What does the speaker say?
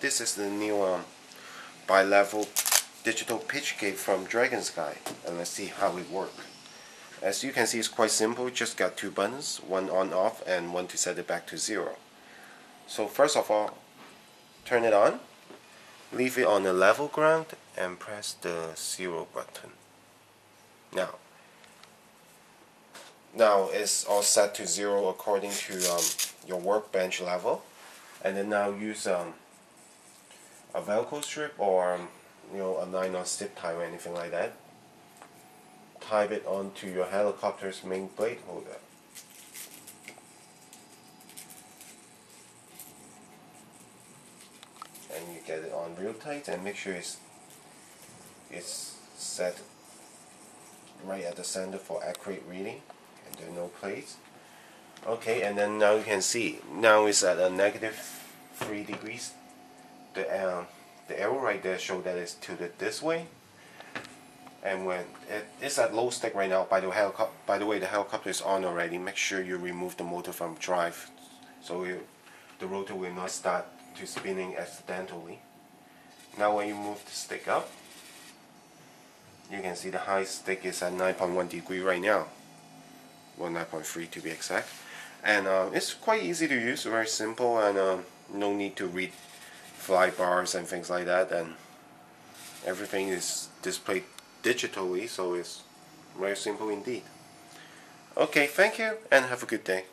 this is the new um, bi-level digital pitch gauge from DragonSky and let's see how it works. As you can see it's quite simple, just got two buttons, one on off and one to set it back to zero. So first of all, turn it on, leave it on the level ground and press the zero button. Now, now it's all set to zero according to um, your workbench level and then now use um, a velcro strip or um, you know a nylon zip tie or anything like that. Tie it onto your helicopter's main blade holder. And you get it on real tight and make sure it's it's set right at the center for accurate reading and there are no plates. Okay and then now you can see now it's at a negative 3 degrees. The um, the arrow right there show that it's tilted this way. And when it, it is at low stick right now. By the helicopter by the way the helicopter is on already. Make sure you remove the motor from drive. So you, the rotor will not start to spinning accidentally. Now when you move the stick up you can see the high stick is at 9.1 degree right now. Well 9.3 to be exact. And uh, it's quite easy to use. Very simple. And uh, no need to read fly bars and things like that and everything is displayed digitally so it's very simple indeed. Okay thank you and have a good day